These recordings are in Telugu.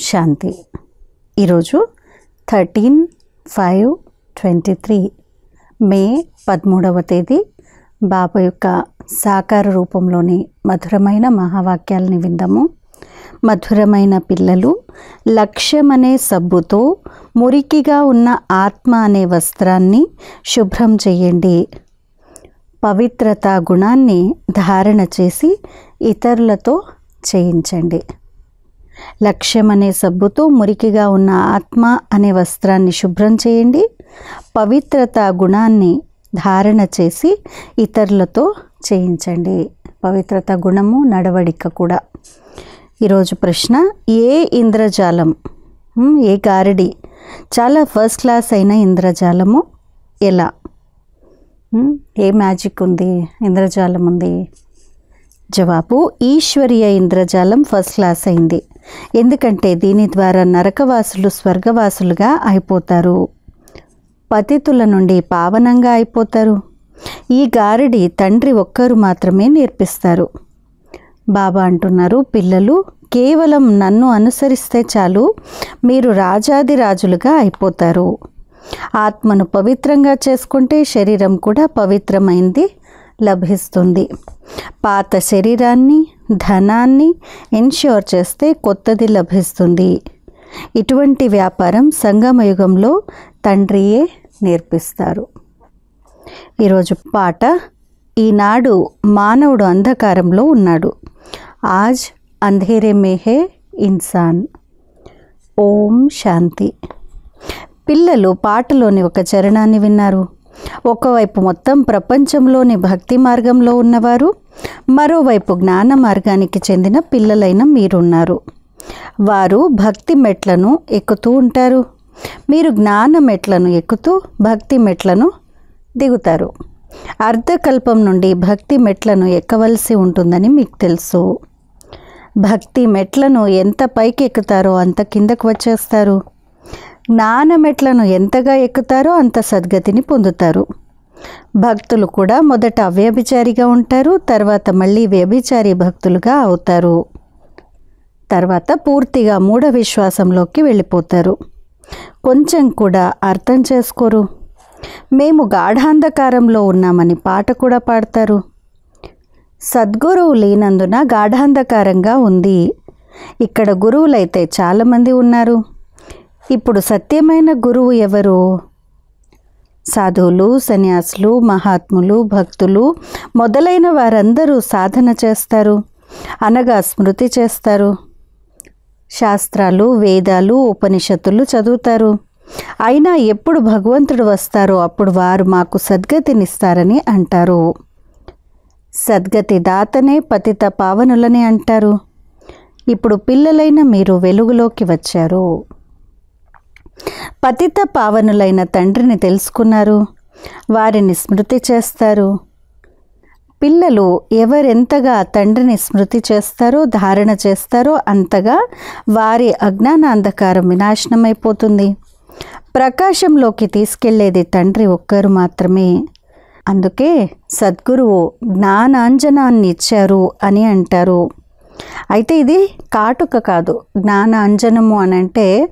శాంతి. ఈరోజు thirteen five twenty three May పదమూడవ తేదీ బాబా యొక్క సాకార రూపంలోని మధురమైన మహావాక్యాలని విందాము. మధురమైన పిల్లలు లక్ష్యం అనే సబ్బుతో మురికిగా ఉన్న ఆత్మ అనే వస్త్రాన్ని శుభ్రం చేయండి పవిత్రత గుణాన్ని ధారణ చేసి ఇతరులతో చేయించండి. లక్ష్యం అనే సబ్బుతో మురికిగా ఉన్న ఆత్మ అనే వస్త్రాన్ని శుభ్రం చేయండి. పవిత్రత గుణాన్ని ధారణ చేసి ఇతరులతో చేయించండి. పవిత్రత గుణము నడవడిక కూడా. ఈరోజు ప్రశ్న ఏ ఇంద్రజాలం? ఏ గారడి? చాలా ఫస్ట్ క్లాస్ అయిన ఇంద్రజాలము ఎలా? ఏ మ్యాజిక్ ఉంది? ఇంద్రజాలం ఉంది. జవాబు ఈశ్వరీయ ఇంద్రజాలం ఫస్ట్ క్లాస్ అయింది. ఎందుకంటే దీని ద్వారా నరకవాసులు స్వర్గవాసులుగా అయిపోతారు. పతితుల నుండి పావనంగా అయిపోతారు. ఈ గారడి తండ్రి ఒక్కరు మాత్రమే నేర్పిస్తారు. బాబా అంటున్నారు పిల్లలు కేవలం నన్ను అనుసరిస్తే చాలు మీరు రాజాది రాజులుగా అయిపోతారు. ఆత్మను పవిత్రంగా చేసుకుంటే శరీరం కూడా పవిత్రమైంది లభిస్తుంది. పాత శరీరాన్ని ధనాన్ని ఇన్ష్యూర్ చేస్తే కొత్తది లభిస్తుంది. ఇటువంటి వ్యాపారం సంగమయుగంలో తండ్రియే నేర్పిస్తారు. ఈరోజు పాట ఈనాడు మానవుడు అంధకారంలో ఉన్నాడు. ఆజ్ అంధేరే మేహే ఇన్సాన్. ఓం శాంతి. పిల్లలు పాటలోని ఒక చరణాన్ని విన్నారు. ఒకవైపు మొత్తం ప్రపంచంలోని భక్తి మార్గంలో ఉన్నవారు మరోవైపు జ్ఞాన మార్గానికి చెందిన పిల్లలైన మీరున్నారు. వారు భక్తి మెట్లను ఎక్కుతూ ఉంటారు. మీరు జ్ఞాన మెట్లను ఎక్కుతూ భక్తి మెట్లను దిగుతారు. అర్ధకల్పం నుండి భక్తి మెట్లను ఎక్కవలసి ఉంటుందని మీకు తెలుసు. భక్తి మెట్లను ఎంత పైకి ఎక్కుతారో అంత కిందకు వచ్చేస్తారు. జ్ఞానమెట్లను ఎంతగా ఎక్కుతారో అంత సద్గతిని పొందుతారు. భక్తులు కూడా మొదట అవ్యభిచారిగా ఉంటారు తర్వాత మళ్ళీ వ్యభిచారి భక్తులుగా అవుతారు. తర్వాత పూర్తిగా మూఢ విశ్వాసంలోకి వెళ్ళిపోతారు. కొంచెం కూడా అర్థం చేసుకోరు. మేము గాఢాంధకారంలో ఉన్నామని పాట కూడా పాడతారు. సద్గురువు లేనందున గాఢాంధకారంగా ఉంది. ఇక్కడ గురువులైతే చాలామంది ఉన్నారు. ఇప్పుడు సత్యమైన గురువు ఎవరు? సాధువులు సన్యాసులు మహాత్ములు భక్తులు మొదలైన వారందరూ సాధన చేస్తారు అనగా స్మృతి చేస్తారు. శాస్త్రాలు వేదాలు ఉపనిషత్తులు చదువుతారు. అయినా ఎప్పుడు భగవంతుడు వస్తారో అప్పుడు వారు మాకు సద్గతినిస్తారని అంటారు. సద్గతి దాతనే పతిత పావనులని అంటారు. ఇప్పుడు పిల్లలైన మీరు వెలుగులోకి వచ్చారు. పతిత పావనులైన తండ్రిని తెలుసుకున్నారు. వారిని స్మృతి చేస్తారు. పిల్లలు ఎవరెంతగా తండ్రిని స్మృతి చేస్తారో ధారణ చేస్తారో అంతగా వారి అజ్ఞానాంధకారం వినాశనమైపోతుంది. ప్రకాశంలోకి తీసుకెళ్ళేది తండ్రి ఒక్కరు మాత్రమే. అందుకే సద్గురువు జ్ఞానాంజనాన్ని ఇచ్చారు అని అంటారు. అయితే ఇది కాటుక కాదు. జ్ఞాన అంజనము అని అంటే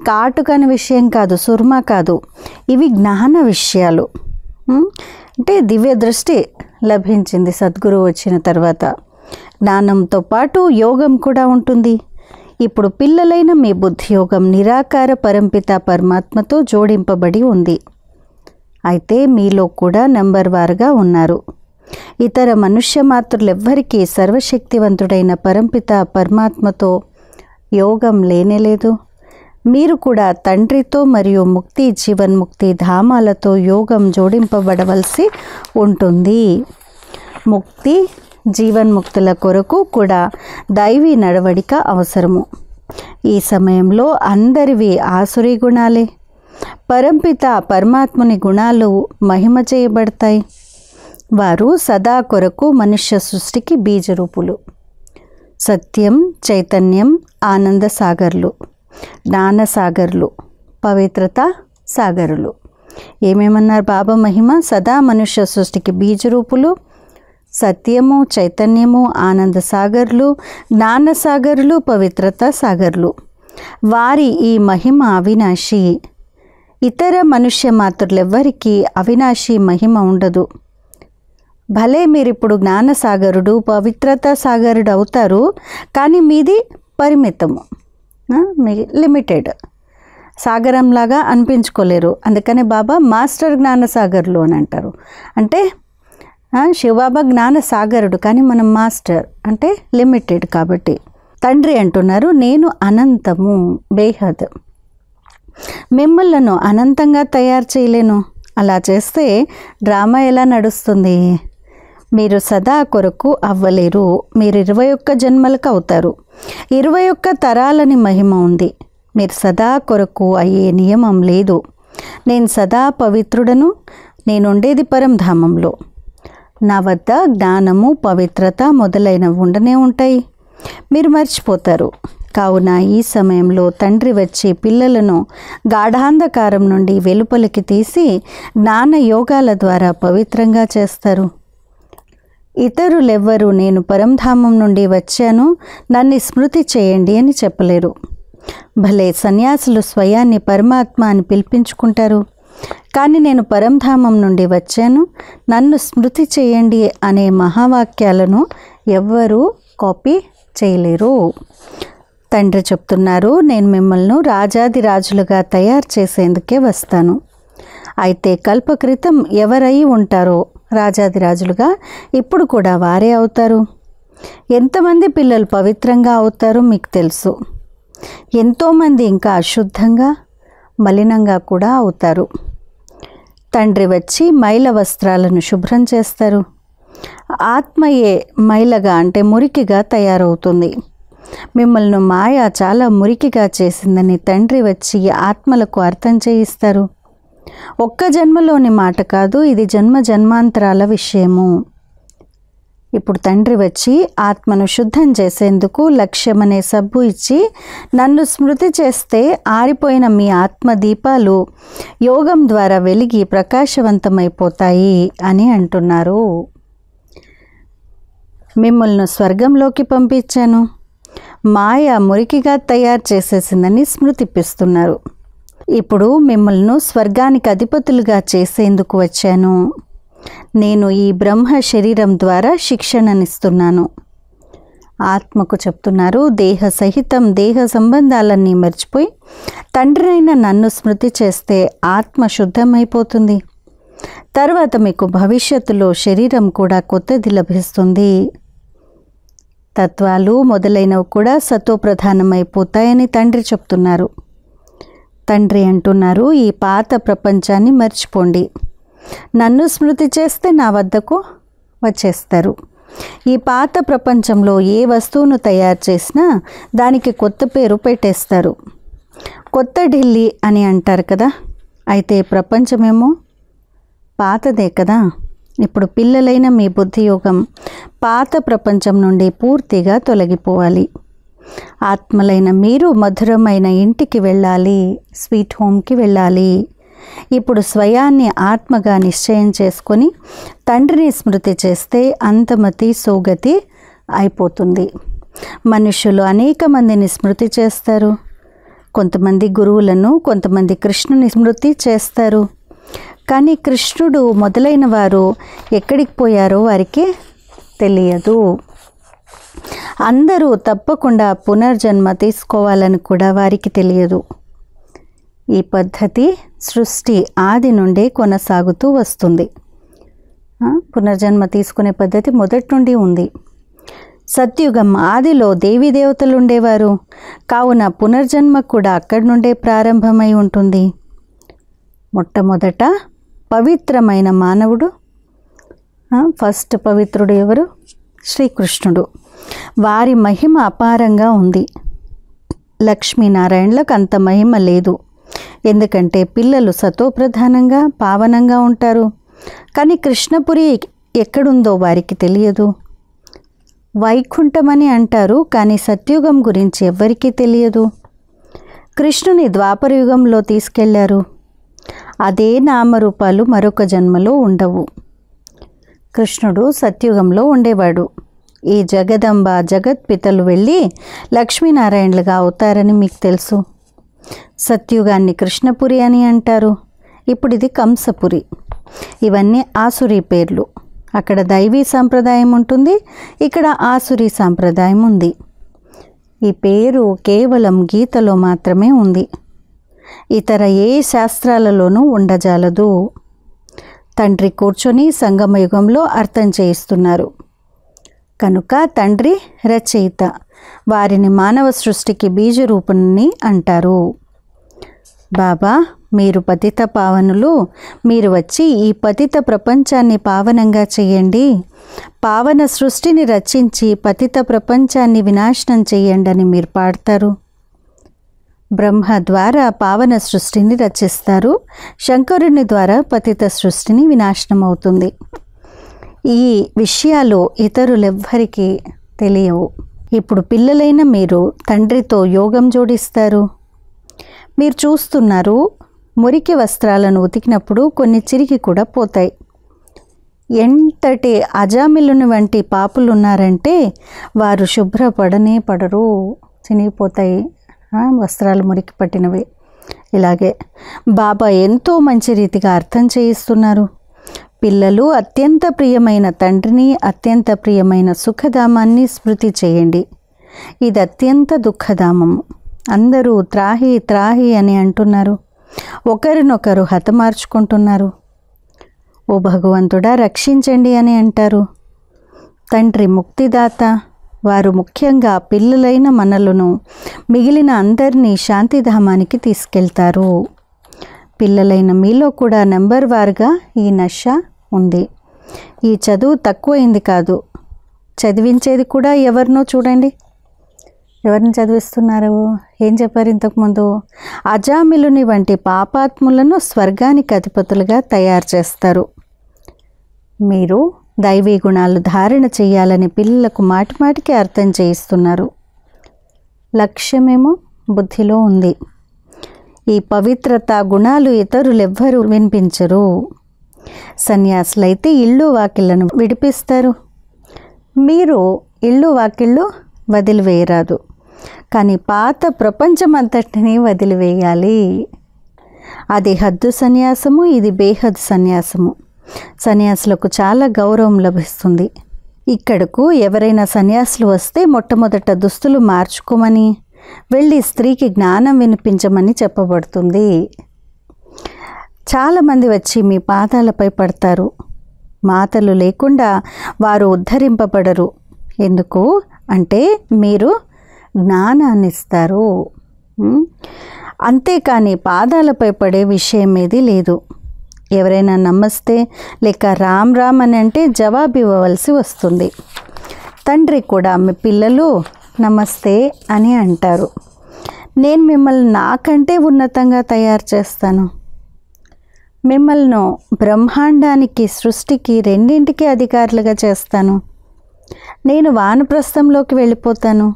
కాటుకని విషయం కాదు సుర్మ కాదు. ఇవి జ్ఞాన విషయాలు. అంటే దివ్య దృష్టి లభించింది సద్గురువు వచ్చిన తర్వాత. జ్ఞానంతో పాటు యోగం కూడా ఉంటుంది. ఇప్పుడు పిల్లలైన మీ బుద్ధి యోగం నిరాకార పరంపిత పరమాత్మతో జోడింపబడి ఉంది. అయితే మీలో కూడా నెంబర్ వారుగా ఉన్నారు. ఇతర మనుష్య మాతృలెవ్వరికీ సర్వశక్తివంతుడైన పరంపిత పరమాత్మతో యోగం లేనేలేదు మీరు కూడా తండ్రితో మరియు ముక్తి జీవన్ముక్తి ధామాలతో యోగం జోడింపబడవలసి ఉంటుంది. ముక్తి జీవన్ముక్తుల కొరకు కూడా దైవీ నడవడిక అవసరము. ఈ సమయంలో అందరివి ఆసురీ గుణాలే. పరంపిత పరమాత్ముని గుణాలు మహిమ చేయబడతాయి. వారు సదా కొరకు మనుష్య సృష్టికి బీజరూపులు. సత్యం చైతన్యం ఆనంద సాగర్లు. జ్ఞాన సాగర్లు పవిత్రత సాగరులు. ఏమేమన్నారు బాబా మహిమ? సదా మనుష్య సృష్టికి బీజరూపులు సత్యము చైతన్యము ఆనంద సాగర్లు జ్ఞాన సాగర్లు పవిత్రత సాగర్లు. వారి ఈ మహిమ అవినాశి. ఇతర మనుష్య మాతృలెవ్వరికీ అవినాశి మహిమ ఉండదు. భలే మీరు ఇప్పుడు జ్ఞానసాగరుడు పవిత్రత సాగరుడు అవుతారు కానీ మీది పరిమితము. మీ లిమిటెడ్. సాగరంలాగా అనిపించుకోలేరు. అందుకని బాబా మాస్టర్ జ్ఞానసాగర్లు అని అంటారు. అంటే శివబాబా జ్ఞానసాగరుడు కానీ మనం మాస్టర్ అంటే లిమిటెడ్ కాబట్టి. తండ్రి అంటున్నారు నేను అనంతము బేహద్. మిమ్మల్ని అనంతంగా తయారు చేయలేను. అలా చేస్తే డ్రామా ఎలా నడుస్తుంది? మీరు సదా కొరకు అవ్వలేరు. మీరు ఇరవై ఒక్క జన్మలకు అవుతారు. ఇరవై ఒక్క తరాలని మహిమ ఉంది. మీరు సదా కొరకు అయ్యే నియమం లేదు. నేను సదా పవిత్రుడను. నేనుండేది పరంధామంలో నా వద్ద జ్ఞానము పవిత్రత మొదలైనవి ఉండనే ఉంటాయి. మీరు మర్చిపోతారు. కావున ఈ సమయంలో తండ్రి వచ్చి పిల్లలను గాఢాంధకారం నుండి వెలుపలికి తీసి జ్ఞాన యోగాల ద్వారా పవిత్రంగా చేస్తారు. ఇతరులెవ్వరూ నేను పరంధామం నుండి వచ్చాను నన్ను స్మృతి చేయండి అని చెప్పలేరు. భలే సన్యాసులు స్వయాన్ని పరమాత్మ అని పిలిపించుకుంటారు. కానీ నేను పరంధామం నుండి వచ్చాను నన్ను స్మృతి చేయండి అనే మహావాక్యాలను ఎవ్వరూ కాపీ చేయలేరు. తండ్రి చెప్తున్నారు నేను మిమ్మల్ని రాజాది రాజులుగా తయారు చేసేందుకే వస్తాను. అయితే కల్పక్రితం ఎవరై ఉంటారో రాజాది రాజులుగా ఇప్పుడు కూడా వారే అవుతారు. ఎంతమంది పిల్లలు పవిత్రంగా అవుతారో మీకు తెలుసు. ఎంతోమంది ఇంకా అశుద్ధంగా మలినంగా కూడా అవుతారు. తండ్రి వచ్చి మైల వస్త్రాలను శుభ్రం చేస్తారు. ఆత్మయే మైలగా అంటే మురికిగా తయారవుతుంది. మిమ్మల్ని మాయ చాలా మురికిగా చేసిందని తండ్రి వచ్చి ఆత్మలకు అర్థం చేయిస్తారు. ఒక్క జన్మలోని మాట కాదు ఇది జన్మ జన్మాంతరాల విషయము. ఇప్పుడు తండ్రి వచ్చి ఆత్మను శుద్ధం చేసేందుకు లక్ష్యమనే సబ్బు ఇచ్చి నన్ను స్మృతి చేస్తే ఆరిపోయిన మీ ఆత్మ దీపాలు యోగం ద్వారా వెలిగి ప్రకాశవంతమైపోతాయి అని అంటున్నారు. మిమ్మల్ని స్వర్గంలోకి పంపించాను. మాయ మురికిగా తయారు చేసేసిందని స్మృతిపిస్తున్నారు. ఇప్పుడు మిమ్మల్ని స్వర్గానికి అధిపతులుగా చేసేందుకు వచ్చాను. నేను ఈ బ్రహ్మ శరీరం ద్వారా శిక్షణనిస్తున్నాను. ఆత్మకు చెప్తున్నారు దేహ సహితం దేహ సంబంధాలన్నీ మర్చిపోయి తండ్రినైన నన్ను స్మృతి చేస్తే ఆత్మ శుద్ధమైపోతుంది. తర్వాత మీకు భవిష్యత్తులో శరీరం కూడా కొత్తది లభిస్తుంది. తత్వాలు మొదలైనవి కూడా సత్వప్రధానమైపోతాయని తండ్రి చెప్తున్నారు. తండ్రి అంటున్నారు ఈ పాత ప్రపంచాన్ని మర్చిపోండి. నన్ను స్మృతి చేస్తే నా వద్దకు వచ్చేస్తారు. ఈ పాత ప్రపంచంలో ఏ వస్తువును తయారు చేసినా దానికి కొత్త పేరు పెట్టేస్తారు. కొత్త ఢిల్లీ అని అంటారు కదా అయితే ప్రపంచమేమో పాతదే కదా. ఇప్పుడు పిల్లలైన మీ బుద్ధియోగం పాత ప్రపంచం నుండి పూర్తిగా తొలగిపోవాలి. ఆత్మలైన మీరు మధురమైన ఇంటికి వెళ్ళాలి స్వీట్ హోమ్కి వెళ్ళాలి. ఇప్పుడు స్వయాన్ని ఆత్మగా నిశ్చయం చేసుకొని తండ్రిని స్మృతి చేస్తే అంతమతి సోగతి అయిపోతుంది. మనుషులు అనేక మందిని స్మృతి చేస్తారు. కొంతమంది గురువులను కొంతమంది కృష్ణుని స్మృతి చేస్తారు. కానీ కృష్ణుడు మొదలైన వారు ఎక్కడికి పోయారో వారికి తెలియదు. అందరూ తప్పకుండా పునర్జన్మ తీసుకోవాలని కూడా వారికి తెలియదు. ఈ పద్ధతి సృష్టి ఆది నుండే కొనసాగుతూ వస్తుంది. పునర్జన్మ తీసుకునే పద్ధతి మొదటి నుండి ఉంది. సత్యుగం ఆదిలో దేవీ దేవతలు ఉండేవారు కావున పునర్జన్మ కూడా అక్కడి నుండే ప్రారంభమై ఉంటుంది. మొట్టమొదట పవిత్రమైన మానవుడు ఫస్ట్ పవిత్రుడు ఎవరు? శ్రీకృష్ణుడు. వారి మహిమ అపారంగా ఉంది. లక్ష్మీనారాయణలకు అంత మహిమ లేదు. ఎందుకంటే పిల్లలు సతోప్రధానంగా పావనంగా ఉంటారు. కానీ కృష్ణపురి ఎక్కడుందో వారికి తెలియదు. వైకుంఠమని అంటారు కానీ సత్యుగం గురించి ఎవ్వరికీ తెలియదు. కృష్ణుని ద్వాపర యుగంలో తీసుకెళ్ళారు. అదే నామరూపాలు మరొక జన్మలో ఉండవు. కృష్ణుడు సత్యుగంలో ఉండేవాడు. ఈ జగదంబ జగత్పితలు వెళ్ళి లక్ష్మీనారాయణలుగా అవుతారని మీకు తెలుసు. సత్యుగాన్ని కృష్ణపురి అని అంటారు. ఇప్పుడు ఇది కంసపురి. ఇవన్నీ ఆసురి పేర్లు. అక్కడ దైవీ సాంప్రదాయం ఉంటుంది ఇక్కడ ఆసురి సాంప్రదాయం ఉంది. ఈ పేరు కేవలం గీతలో మాత్రమే ఉంది. ఇతర ఏ శాస్త్రాలలోనూ ఉండజాలదు. తండ్రి కూర్చొని సంగమయుగంలో అర్థం చేయిస్తున్నారు. కనుక తండ్రి రచయిత. వారిని మానవ సృష్టికి బీజరూపుణ్ణి అంటారు. బాబా మీరు పతిత పావనులు మీరు వచ్చి ఈ పతిత ప్రపంచాన్ని పావనంగా చేయండి. పావన సృష్టిని రచించి పతిత ప్రపంచాన్ని వినాశనం చేయండి అని మీరు పాడతారు. బ్రహ్మ ద్వారా పావన సృష్టిని రచిస్తారు. శంకరుని ద్వారా పతిత సృష్టిని వినాశనం అవుతుంది ఈ విషయాలు ఇతరులెవ్వరికీ తెలియవు. ఇప్పుడు పిల్లలైన మీరు తండ్రితో యోగం జోడిస్తారు. మీరు చూస్తున్నారు మురికి వస్త్రాలను ఉతికినప్పుడు కొన్ని చిరిగి కూడా పోతాయి. ఎంతటి అజామిలుని వంటి పాపులు ఉన్నారంటే వారు శుభ్రపడనే పడరు చినిగిపోతాయి. వస్త్రాలు మురికి పట్టినవి. ఇలాగే బాబా ఎంతో మంచి రీతిగా అర్థం చేయిస్తున్నారు. పిల్లలు అత్యంత ప్రియమైన తండ్రిని అత్యంత ప్రియమైన సుఖధామాన్ని స్మృతి చేయండి. ఇది అత్యంత దుఃఖధామము అందరూ త్రాహి త్రాహి అని అంటున్నారు. ఒకరినొకరు హతమార్చుకుంటున్నారు. ఓ భగవంతుడా రక్షించండి అని అంటారు. తండ్రి ముక్తిదాత వారు ముఖ్యంగా పిల్లలైన మనలను మిగిలిన అందరినీ శాంతిధామానికి తీసుకెళ్తారు. పిల్లలైన మీలో కూడా నెంబర్ వారుగా ఈ నష ఉంది. ఈ చదువు తక్కువైంది కాదు. చదివించేది కూడా ఎవరినో చూడండి. ఎవరిని చదివిస్తున్నారు? ఏం చెప్పారు ఇంతకుముందు అజామిలుని వంటి పాపాత్ములను స్వర్గానికి అధిపతులుగా తయారు చేస్తారు. మీరు దైవీ గుణాలు ధారణ చేయాలని పిల్లలకు మాటిమాటికి అర్థం చేయిస్తున్నారు. లక్ష్యమేమో బుద్ధిలో ఉంది. ఈ పవిత్రత గుణాలు ఇతరులెవ్వరూ వినిపించరు. సన్యాసులైతే ఇళ్ళు వాకిళ్ళను విడిపిస్తారు. మీరు ఇళ్ళు వాకిళ్ళు వదిలివేయరాదు కానీ పాత ప్రపంచమంతటిని వదిలివేయాలి. అది హద్దు సన్యాసము ఇది బేహద్ సన్యాసము. సన్యాసులకు చాలా గౌరవం లభిస్తుంది. ఇక్కడకు ఎవరైనా సన్యాసులు వస్తే మొట్టమొదట దుస్తులు మార్చుకోమని వెళ్ళి స్త్రీకి జ్ఞానం వినిపించమని చెప్పబడుతుంది. చాలామంది వచ్చి మీ పాదాలపై పడతారు. మాతలు లేకుండా వారు ఉద్ధరింపబడరు. ఎందుకు? అంటే మీరు జ్ఞానాన్ని ఇస్తారు. అంతేకాని పాదాలపై పడే విషయం ఏది లేదు. ఎవరైనా నమస్తే లేక రామ్ రామ్ అని అంటే జవాబు ఇవ్వవలసి వస్తుంది. తండ్రి కూడా మీ పిల్లలు నమస్తే అని అంటారు. నేను మిమ్మల్ని నాకంటే ఉన్నతంగా తయారు చేస్తాను. మిమ్మల్ని బ్రహ్మాండానికి సృష్టికి రెండింటికి అధికారులుగా చేస్తాను. నేను వానప్రస్థంలోకి వెళ్ళిపోతాను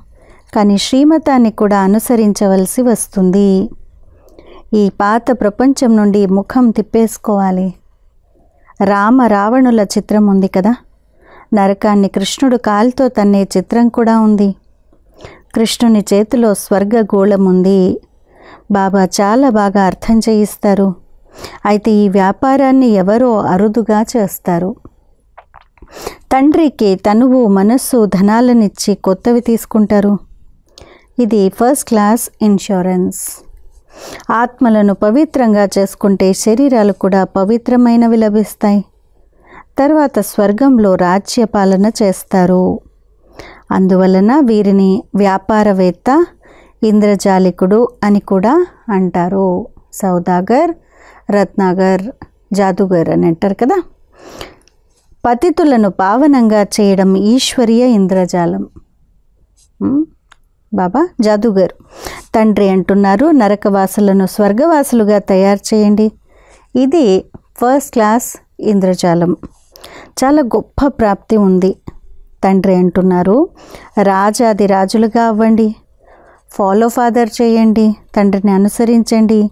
కానీ శ్రీమతాన్ని కూడా అనుసరించవలసి వస్తుంది. ఈ పాత ప్రపంచం నుండి ముఖం తిప్పేసుకోవాలి. రామ రావణుల చిత్రం ఉంది కదా? నరకాన్ని కృష్ణుడు కాలుతో తన్నే చిత్రం కూడా ఉంది. కృష్ణుని చేతిలో స్వర్గ గోళం ఉంది బాబా చాలా బాగా అర్థం చేయిస్తారు. అయితే ఈ వ్యాపారాన్ని ఎవరో అరుదుగా చేస్తారు. తండ్రికి తనువు మనస్సు ధనాలనిచ్చి కొత్తవి తీసుకుంటారు. ఇది ఫస్ట్ క్లాస్ ఇన్సూరెన్స్ ఆత్మలను పవిత్రంగా చేసుకుంటే శరీరాలు కూడా పవిత్రమైనవి లభిస్తాయి. తర్వాత స్వర్గంలో రాజ్యపాలన చేస్తారు. అందువలన వీరిని వ్యాపారవేత్త ఇంద్రజాలికుడు అని కూడా అంటారు. సౌదాగర్ రత్నాగర్ జాదుగర్ అని అంటారు కదా? పతితులను పావనంగా చేయడం ఈశ్వరీయ ఇంద్రజాలం. బాబా జాదుగర్. తండ్రి అంటున్నారు నరకవాసులను స్వర్గవాసులుగా తయారు చేయండి. ఇది ఫస్ట్ క్లాస్ ఇంద్రజాలం. చాలా గొప్ప ప్రాప్తి ఉంది. తండ్రి అంటున్నారు. రాజాది రాజులుగా అవ్వండి. ఫాలో ఫాదర్ చేయండి. తండ్రిని అనుసరించండి.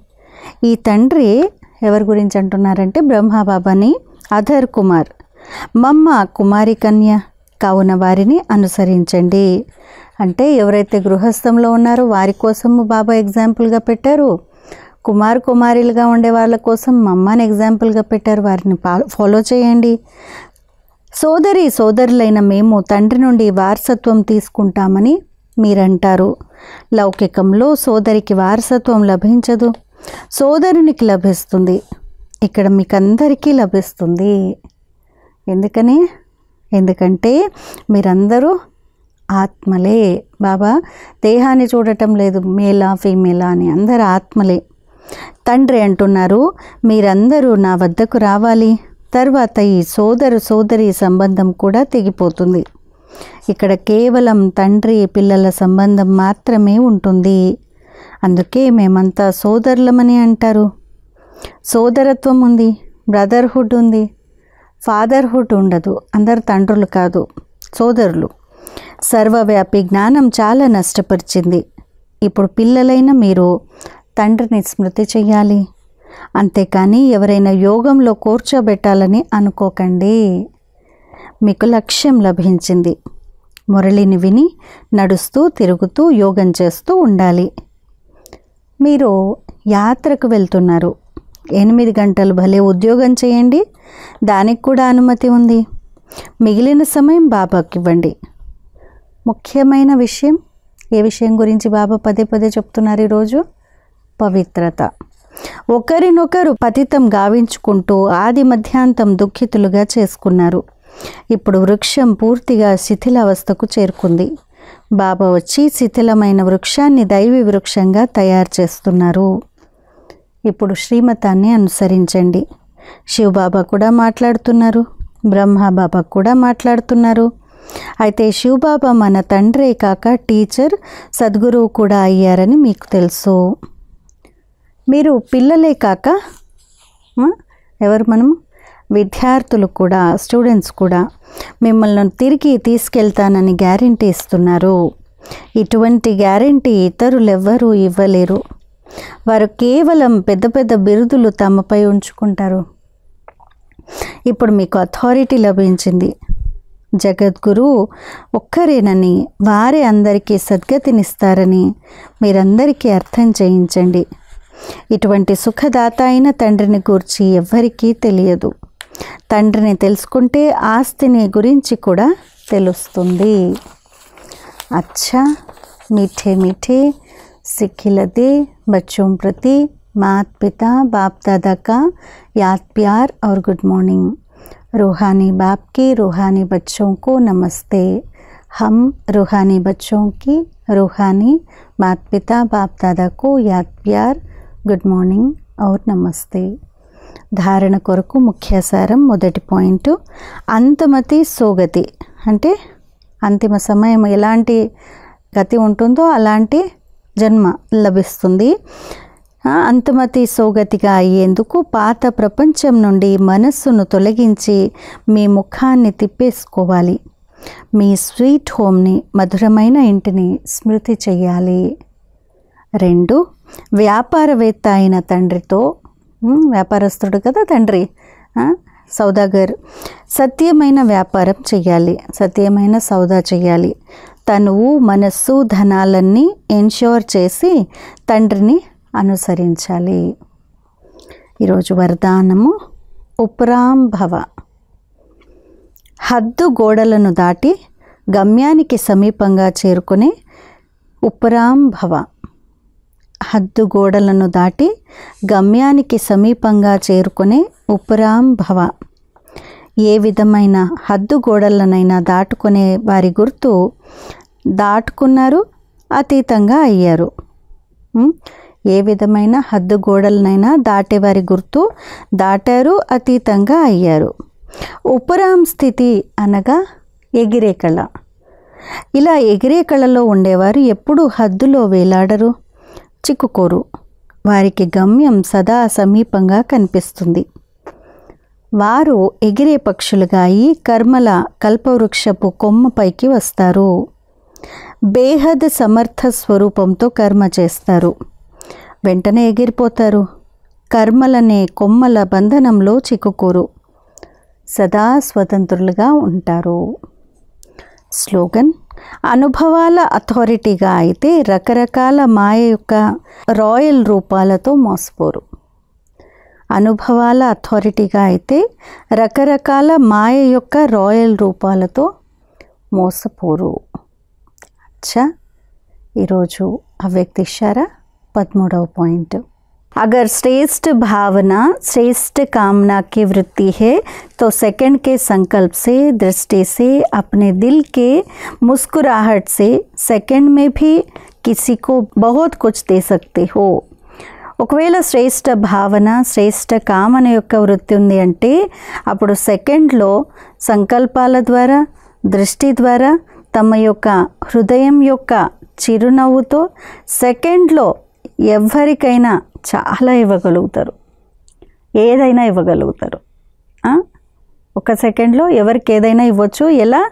ఈ తండ్రి ఎవరి గురించి అంటున్నారంటే బ్రహ్మబాబాని అధర్ కుమార్. మమ్మ కుమారి కన్య కావున వారిని అనుసరించండి. అంటే ఎవరైతే గృహస్థంలో ఉన్నారో వారి కోసము బాబా ఎగ్జాంపుల్గా పెట్టారు. కుమార్ కుమారులుగా ఉండే వాళ్ళ కోసం మమ్మని ఎగ్జాంపుల్గా పెట్టారు. వారిని ఫాలో చేయండి. సోదరి సోదరులైన మేము తండ్రి నుండి వారసత్వం తీసుకుంటామని మీరంటారు. లౌకికంలో సోదరికి వారసత్వం లభించదు. సోదరునికి లభిస్తుంది. ఇక్కడ మీకందరికీ లభిస్తుంది. ఎందుకని? ఎందుకంటే మీరందరూ ఆత్మలే. బాబా దేహాన్ని చూడటం లేదు. మేలా ఫీమేలా అని అందరు ఆత్మలే. తండ్రి అంటున్నారు మీరందరూ నా వద్దకు రావాలి. తర్వాత ఈ సోదరు సోదరి సంబంధం కూడా తెగిపోతుంది. ఇక్కడ కేవలం తండ్రి పిల్లల సంబంధం మాత్రమే ఉంటుంది. అందుకే మేమంతా సోదరులమని అంటారు. సోదరత్వం ఉంది బ్రదర్హుడ్ ఉంది ఫాదర్హుడ్ ఉండదు అందరు తండ్రులు కాదు సోదరులు. సర్వవ్యాపి జ్ఞానం చాలా నష్టపరిచింది. ఇప్పుడు పిల్లలైన మీరు తండ్రిని స్మృతి చెయ్యాలి. అంతేకాని ఎవరైనా యోగంలో కూర్చోబెట్టాలని అనుకోకండి. మీకు లక్ష్యం లభించింది. మురళిని విని నడుస్తూ తిరుగుతూ యోగం చేస్తూ ఉండాలి. మీరు యాత్రకు వెళ్తున్నారు. ఎనిమిది గంటలు భలే ఉద్యోగం చేయండి. దానికి కూడా అనుమతి ఉంది. మిగిలిన సమయం బాబాకి ఇవ్వండి. ముఖ్యమైన విషయం ఏ విషయం గురించి బాబా పదే పదే చెప్తున్నారు ఈరోజు? పవిత్రత. ఒకరినొకరు పతితం గావించుకుంటూ ఆది మధ్యాంతం దుఃఖితులుగా చేసుకున్నారు. ఇప్పుడు వృక్షం పూర్తిగా శిథిలావస్థకు చేరుకుంది. బాబా వచ్చి శిథిలమైన వృక్షాన్ని దైవీ వృక్షంగా తయారు చేస్తున్నారు. ఇప్పుడు శ్రీమతాన్ని అనుసరించండి. శివబాబా కూడా మాట్లాడుతున్నారు. బ్రహ్మ బాబా కూడా మాట్లాడుతున్నారు. అయితే శివబాబా మన తండ్రే కాక టీచర్ సద్గురువు కూడా అయ్యారని మీకు తెలుసు. మీరు పిల్లలే కాక ఎవరు మనము? విద్యార్థులు కూడా స్టూడెంట్స్ కూడా మిమ్మల్ని తిరిగి తీసుకెళ్తానని గ్యారంటీ ఇస్తున్నారు. ఇటువంటి గ్యారంటీ ఇతరులు ఎవ్వరూ ఇవ్వలేరు. వారు కేవలం పెద్ద పెద్ద బిరుదులు తమపై ఉంచుకుంటారు. ఇప్పుడు మీకు అథారిటీ లభించింది. జగద్గురు ఒక్కరేనని వారే అందరికీ సద్గతినిస్తారని మీరందరికీ అర్థం చేయించండి. ఇటువంటి సుఖదాత అయిన తండ్రిని గూర్చి ఎవ్వరికీ తెలియదు తండ్రిని తెలుసుకుంటే ఆస్తిని గురించి కూడా తెలుస్తుంది अच्छा मीठे मीठे सिखिलदे बच्चों प्रति माता पिता बाप दादा का याद प्यार और गुड मॉर्निंग रूहानी बाप के रूहानी बच्चों को नमस्ते हम रूहानी बच्चों की रूहानी माता पिता बाप दादा को याद प्यार గుడ్ మార్నింగ్. ఔర్ నమస్తే. ధారణ కొరకు ముఖ్య సారం మొదటి పాయింట్ అంతమతి సోగతి. అంటే అంతిమ సమయం ఎలాంటి గతి ఉంటుందో అలాంటి జన్మ లభిస్తుంది. అంతమతి సోగతిగా అయ్యేందుకు పాత ప్రపంచం నుండి మనస్సును తొలగించి మీ ముఖాన్ని తిప్పేసుకోవాలి. మీ స్వీట్ హోమ్ని మధురమైన ఇంటిని స్మృతి చెయ్యాలి రెండు వ్యాపారవేత్త అయిన తండ్రితో వ్యాపారస్తుడు కదా తండ్రి సౌదాగర్ సత్యమైన వ్యాపారం చేయాలి సత్యమైన సౌదా చేయాలి తనువు మనస్సు ధనాలన్నీ ఎన్ష్యూర్ చేసి తండ్రిని అనుసరించాలి. ఈరోజు వరదానము ఉపరాంభవ. హద్దు గోడలను దాటి గమ్యానికి సమీపంగా చేరుకునే ఉపరాంభవ. హద్దు గోడలను దాటి గమ్యానికి సమీపంగా చేరుకునే ఉపరాం భవ. ఏ విధమైన హద్దు గోడలనైనా దాటుకునే వారి గుర్తు దాటుకున్నారు అతీతంగా అయ్యారు. ఏ విధమైన హద్దు గోడలనైనా దాటేవారి గుర్తు దాటారు అతీతంగా అయ్యారు. ఉపరాం స్థితి అనగా ఎగిరే కళ. ఇలా ఎగిరే కళలో ఉండేవారు ఎప్పుడూ హద్దులో వేలాడరు? చిక్కుకోరు వారికి గమ్యం సదా సమీపంగా కనిపిస్తుంది. వారు ఎగిరే పక్షులుగా అయి కర్మల కల్పవృక్షపు కొమ్మపైకి వస్తారు. బేహద్ సమర్థ స్వరూపంతో కర్మ చేస్తారు. వెంటనే ఎగిరిపోతారు. కర్మలనే కొమ్మల బంధనంలో చిక్కుకోరు. సదా స్వతంత్రులుగా ఉంటారు. స్లోగన్ అనుభవాల అథారిటీగా అయితే రకరకాల మాయ యొక్క రాయల్ రూపాలతో మోసపోరు. అనుభవాల అథారిటీగా అయితే రకరకాల మాయ యొక్క రాయల్ రూపాలతో మోసపోరు. అచ్చా! ఈరోజు అవ్యక్తిశారా పదమూడవ పాయింట్. अगर श्रेष्ठ भावना श्रेष्ठ कामना की वृत्ति है तो सेकंड के संकल्प से दृष्टि से अपने दिल के मुस्कुराहट से सेकंड में भी किसी को बहुत कुछ दे सकते हो ఒకవేళ శ్రేష్ఠ భావన శ్రేష్ఠ కామన యొక్క వృత్తి ఉంది అంటే అప్పుడు సెకండ్లో సంకల్పాల ద్వారా దృష్టి ద్వారా తమ యొక్క హృదయం యొక్క చిరునవ్వుతో సెకండ్లో ఎవరికైనా చాలా ఇవ్వగలుగుతారు. ఏదైనా ఇవ్వగలుగుతారు. ఒక సెకండ్లో ఎవరికి ఏదైనా ఇవ్వచ్చు. ఎలా?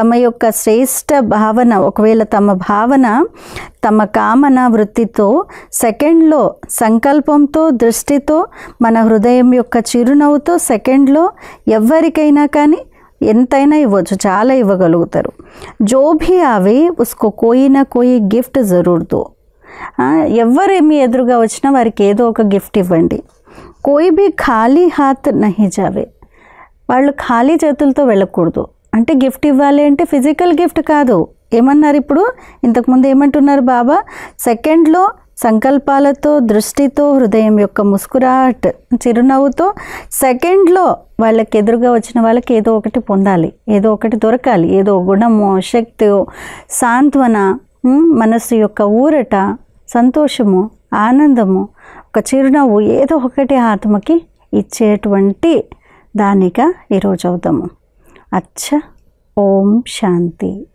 తమ యొక్క శ్రేష్ట భావన ఒకవేళ తమ భావన తమ కామన వృత్తితో సెకండ్లో సంకల్పంతో దృష్టితో మన హృదయం యొక్క చిరునవ్వుతో సెకండ్లో ఎవరికైనా కానీ ఎంతైనా ఇవ్వచ్చు. చాలా ఇవ్వగలుగుతారు. జో భీ ఆవే ఉస్కో కోయి నా కోయి గిఫ్ట్ జరూర్ దో ఎవరు మీ ఎదురుగా వచ్చినా వారికి ఏదో ఒక గిఫ్ట్ ఇవ్వండి. కోయి బి ఖాళీ హాత్ నహి జావే. వాళ్ళు ఖాళీ చేతులతో వెళ్ళకూడదు. అంటే గిఫ్ట్ ఇవ్వాలి అంటే ఫిజికల్ గిఫ్ట్ కాదు. ఏమన్నారు ఇప్పుడు? ఇంతకుముందు ఏమంటున్నారు బాబా? సెకండ్లో సంకల్పాలతో దృష్టితో హృదయం యొక్క ముస్కురాట్ చిరునవ్వుతో సెకండ్లో వాళ్ళకి ఎదురుగా వచ్చిన వాళ్ళకి ఏదో ఒకటి పొందాలి. ఏదో ఒకటి దొరకాలి. ఏదో గుణమో శక్తి సాంత్వన మనస్సు మనసు యొక్క ఊరట సంతోషము ఆనందము ఒక చిరునవ్వు ఏదో ఒకటి ఆత్మకి ఇచ్చేటువంటి దానిగా ఈరోజు అవుదాము. అచ్చ ఓం శాంతి.